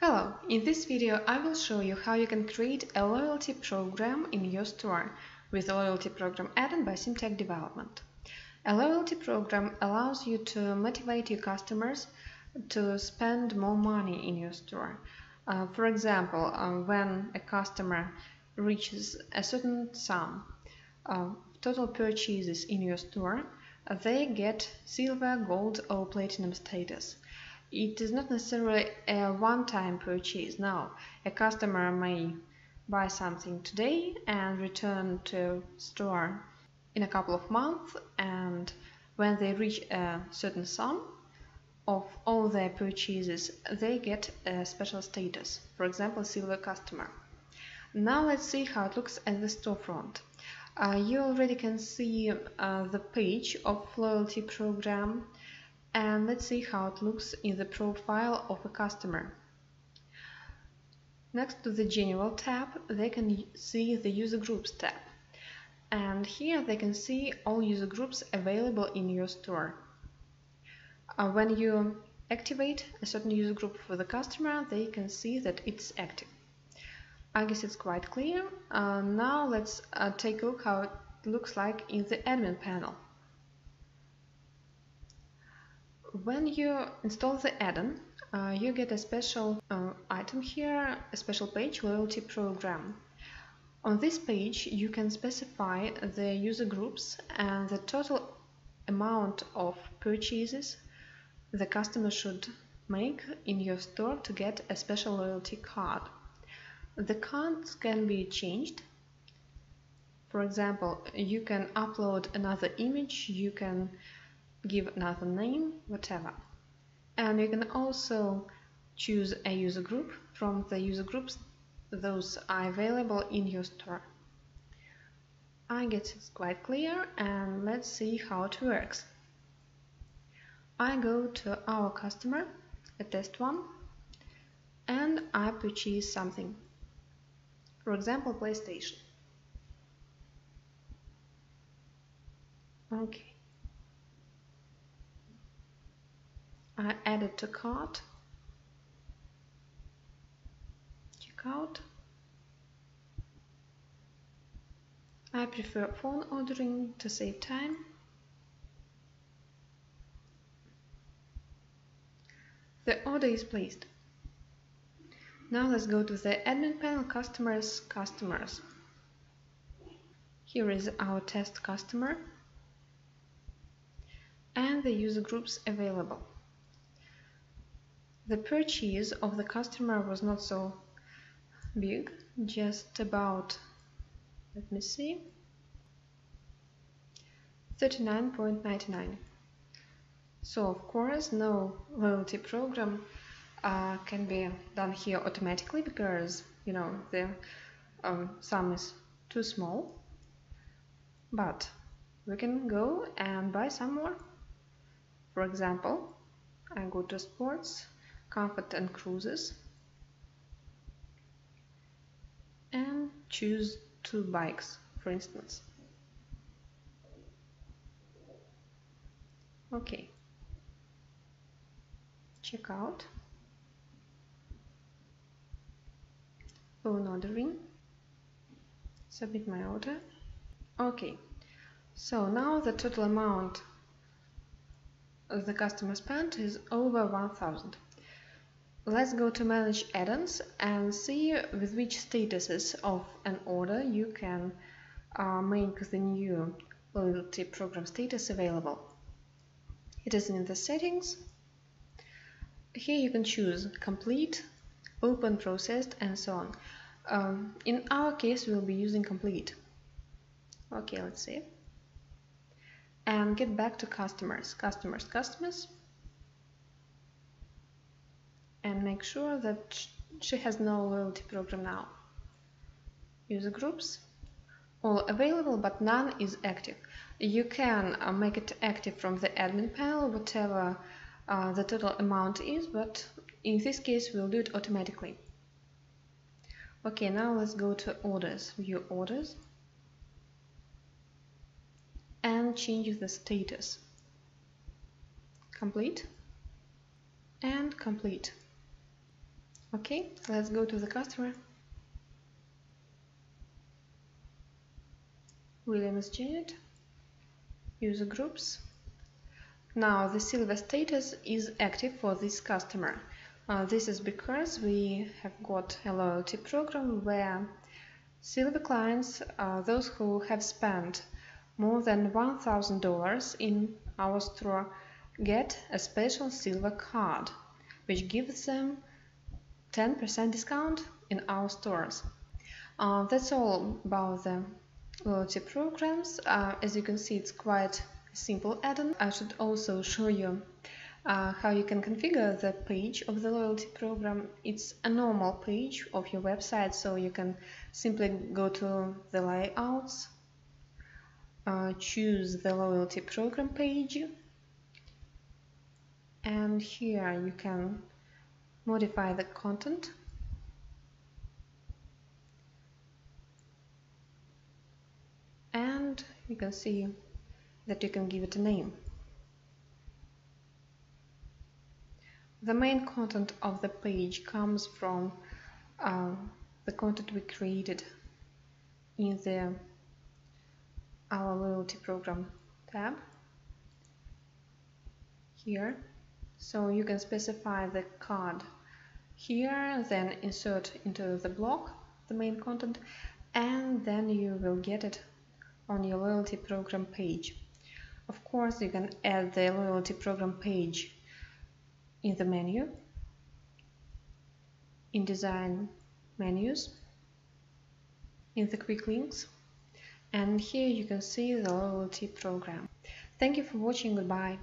Hello, in this video I will show you how you can create a loyalty program in your store with loyalty program add-on by Simtech Development. A loyalty program allows you to motivate your customers to spend more money in your store. Uh, for example, uh, when a customer reaches a certain sum of total purchases in your store, they get silver, gold or platinum status. It is not necessarily a one-time purchase. Now, a customer may buy something today and return to store in a couple of months and when they reach a certain sum of all their purchases they get a special status for example silver customer. Now let's see how it looks at the storefront. Uh, you already can see uh, the page of loyalty program and let's see how it looks in the profile of a customer. Next to the General tab, they can see the User Groups tab. And here they can see all user groups available in your store. Uh, when you activate a certain user group for the customer, they can see that it's active. I guess it's quite clear. Uh, now let's uh, take a look how it looks like in the admin panel. When you install the add-on, uh, you get a special uh, item here, a special page, Loyalty Program. On this page, you can specify the user groups and the total amount of purchases the customer should make in your store to get a special loyalty card. The cards can be changed. For example, you can upload another image, you can give another name, whatever. And you can also choose a user group from the user groups those are available in your store. I guess it's quite clear and let's see how it works. I go to our customer, a test one, and I purchase something. For example, PlayStation. Okay. I add it to cart, checkout. I prefer phone ordering to save time. The order is placed. Now let's go to the admin panel customers customers. Here is our test customer and the user groups available. The purchase of the customer was not so big, just about, let me see, 39.99. So of course no loyalty program uh, can be done here automatically because you know the um, sum is too small. But we can go and buy some more. For example, I go to sports comfort and cruises. And choose two bikes for instance. Okay. Check out. Oh, Phone ordering submit my order. Okay. So now the total amount the customer spent is over 1000 Let's go to manage add-ons and see with which statuses of an order you can uh, make the new loyalty program status available. It is in the settings. Here you can choose complete, open, processed and so on. Um, in our case we'll be using complete. Okay, let's see. And get back to customers, customers, customers and make sure that she has no loyalty program now. User groups, all available but none is active. You can uh, make it active from the admin panel, whatever uh, the total amount is, but in this case we'll do it automatically. Okay, now let's go to orders, view orders, and change the status. Complete and complete. Okay, let's go to the customer. Williams Janet, user groups. Now the silver status is active for this customer. Uh, this is because we have got a loyalty program where silver clients are those who have spent more than $1,000 in our store get a special silver card which gives them 10% discount in our stores. Uh, that's all about the loyalty programs. Uh, as you can see, it's quite simple add-on. I should also show you uh, how you can configure the page of the loyalty program. It's a normal page of your website, so you can simply go to the layouts, uh, choose the loyalty program page, and here you can modify the content and you can see that you can give it a name. The main content of the page comes from uh, the content we created in the our loyalty program tab here so you can specify the card here then insert into the block the main content and then you will get it on your loyalty program page. Of course you can add the loyalty program page in the menu in design menus in the quick links and here you can see the loyalty program. Thank you for watching. Goodbye